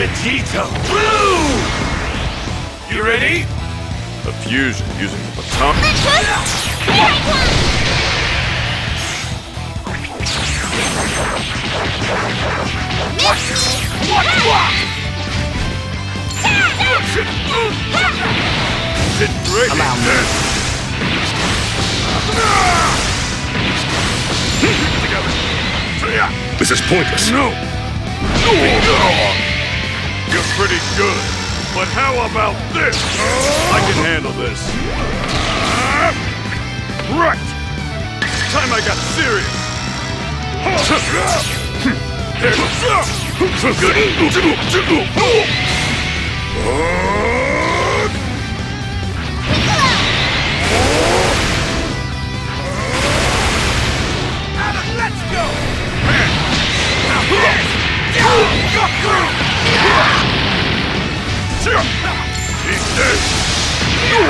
Vegito! Blue! You ready? A fusion using the Potara. Sit ready. Allow me. This is pointless. No! You're pretty good, but how about this? I can handle this. Right! Time I got serious! Let's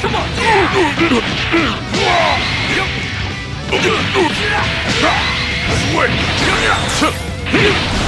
Come on! Switch!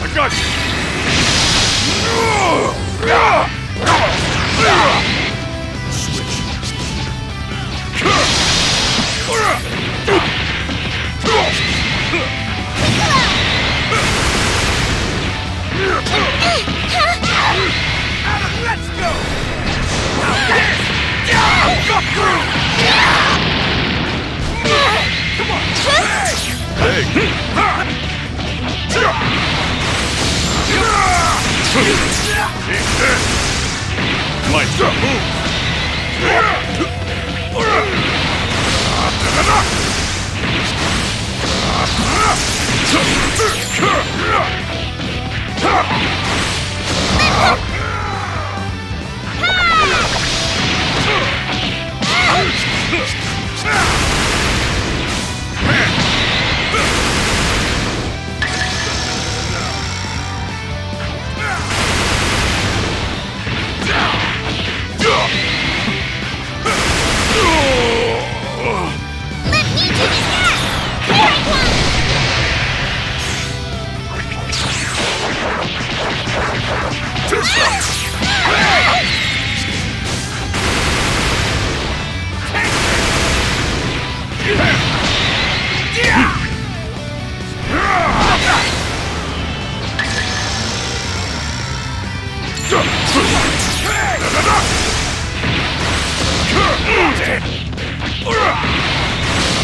I got you. Let's go! Hey! fight. Ha!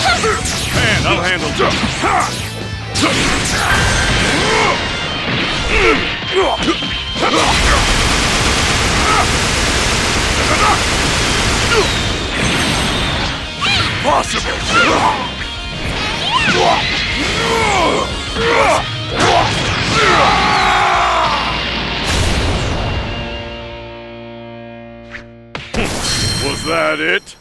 Man, I'll handle this. Hmm. Was that it?